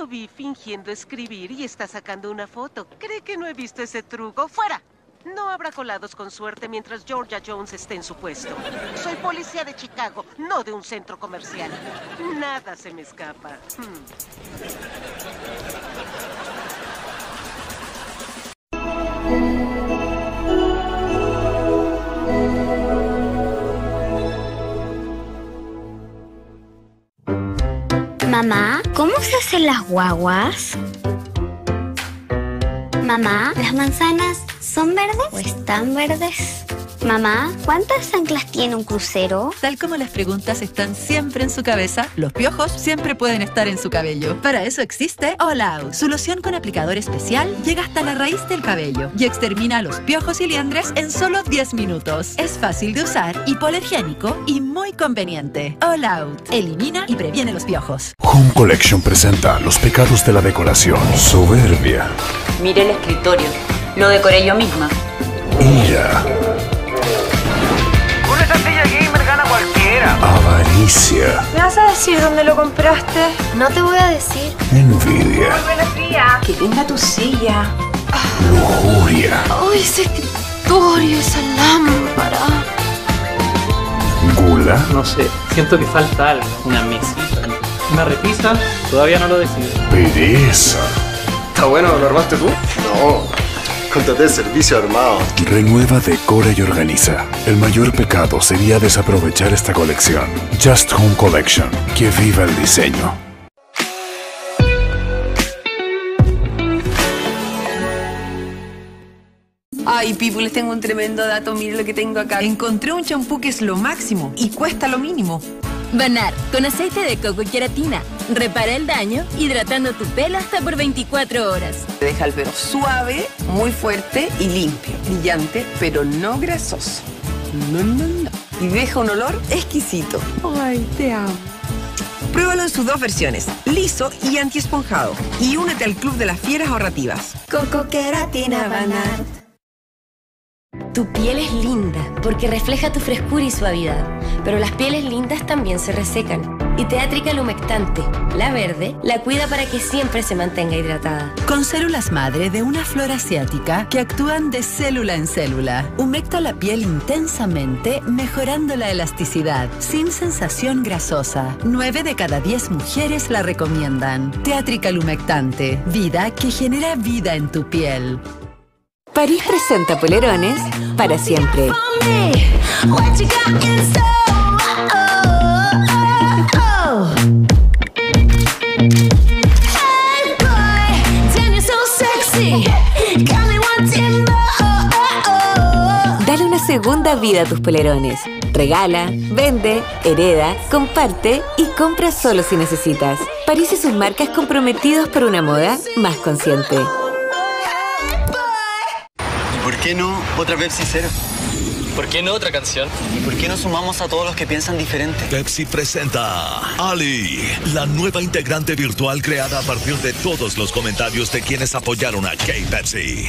Lo vi fingiendo escribir y está sacando una foto. ¿Cree que no he visto ese truco? ¡Fuera! No habrá colados con suerte mientras Georgia Jones esté en su puesto. Soy policía de Chicago, no de un centro comercial. Nada se me escapa. Hmm. Mamá, ¿cómo se hacen las guaguas? Mamá, ¿las manzanas son verdes o están verdes? Mamá, ¿cuántas anclas tiene un crucero? Tal como las preguntas están siempre en su cabeza, los piojos siempre pueden estar en su cabello. Para eso existe All Out. Su loción con aplicador especial llega hasta la raíz del cabello y extermina los piojos y liendres en solo 10 minutos. Es fácil de usar, hipoalergénico y muy conveniente. All Out. Elimina y previene los piojos. Home Collection presenta Los pecados de la decoración. Soberbia. Mire el escritorio. Lo decoré yo misma. Ira. Avaricia. ¿Me vas a decir dónde lo compraste? No te voy a decir. Envidia. Qué linda tu silla. Lujuria. ¡Ay, ese escritorio, esa lámpara! Gula. No sé, siento que falta algo. Una mesita, una repisa, todavía no lo decido. Pereza. ¿Está bueno? ¿Lo armaste tú? No. Contraté el servicio armado. Renueva, decora y organiza. El mayor pecado sería desaprovechar esta colección. Just Home Collection. Que viva el diseño. Ay, Pipu, les tengo un tremendo dato. Mire lo que tengo acá. Encontré un champú que es lo máximo y cuesta lo mínimo. Banar, con aceite de coco y queratina. Repara el daño hidratando tu pelo hasta por 24 horas. Deja el pelo suave, muy fuerte y limpio. Brillante, pero no grasoso. No, no, no. Y deja un olor exquisito. Ay, te amo. Pruébalo en sus dos versiones, liso y antiesponjado. Y únete al club de las fieras ahorrativas. Coco queratina Banar. Tu piel es linda porque refleja tu frescura y suavidad, pero las pieles lindas también se resecan. Y Teátrica Lumectante, la verde, la cuida para que siempre se mantenga hidratada. Con células madre de una flor asiática que actúan de célula en célula. Humecta la piel intensamente, mejorando la elasticidad, sin sensación grasosa. 9 de cada 10 mujeres la recomiendan. Teátrica Lumectante, vida que genera vida en tu piel. París presenta polerones para siempre. Dale una segunda vida a tus polerones. Regala, vende, hereda, comparte y compra solo si necesitas. París y sus marcas comprometidos por una moda más consciente. ¿Por qué no otra Pepsi Cero? ¿Por qué no otra canción? ¿Y por qué no sumamos a todos los que piensan diferente? Pepsi presenta Ali, la nueva integrante virtual creada a partir de todos los comentarios de quienes apoyaron a K-Pepsi.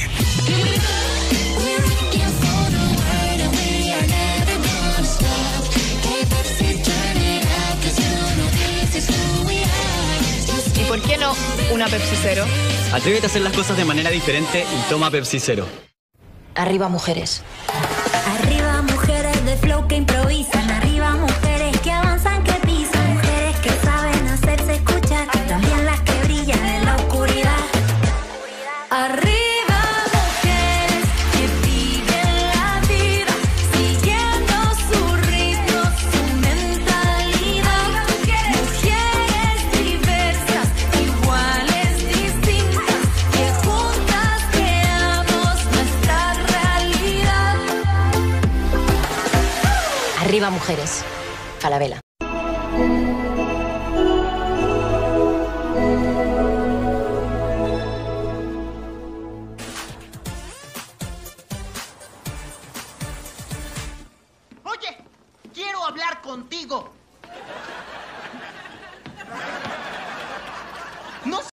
¿Y por qué no una Pepsi Cero? Atrévete a hacer las cosas de manera diferente y toma Pepsi Cero. Arriba, mujeres. Arriba mujeres de flow que Arriba, mujeres. Falabella. Oye, quiero hablar contigo.